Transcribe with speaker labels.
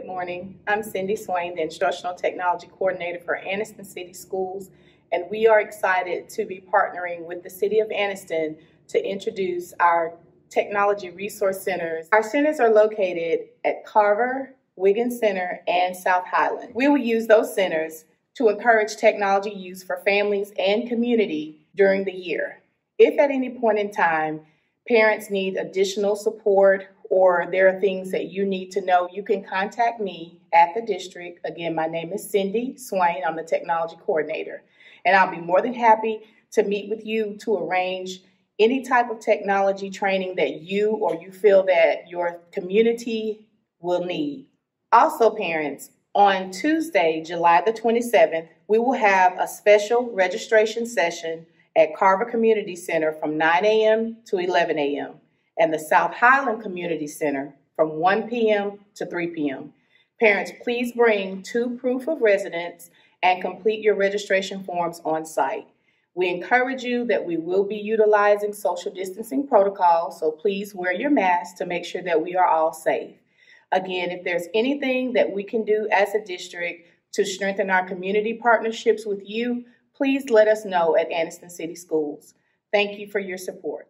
Speaker 1: Good morning. I'm Cindy Swain, the Instructional Technology Coordinator for Anniston City Schools, and we are excited to be partnering with the City of Anniston to introduce our Technology Resource Centers. Our centers are located at Carver, Wiggins Center, and South Highland. We will use those centers to encourage technology use for families and community during the year. If at any point in time parents need additional support or there are things that you need to know, you can contact me at the district. Again, my name is Cindy Swain. I'm the technology coordinator. And I'll be more than happy to meet with you to arrange any type of technology training that you or you feel that your community will need. Also, parents, on Tuesday, July the 27th, we will have a special registration session at Carver Community Center from 9 a.m. to 11 a.m. and the South Highland Community Center from 1 p.m. to 3 p.m. Parents, please bring two proof of residence and complete your registration forms on site. We encourage you that we will be utilizing social distancing protocols, so please wear your mask to make sure that we are all safe. Again, if there's anything that we can do as a district to strengthen our community partnerships with you, please let us know at Anniston City Schools. Thank you for your support.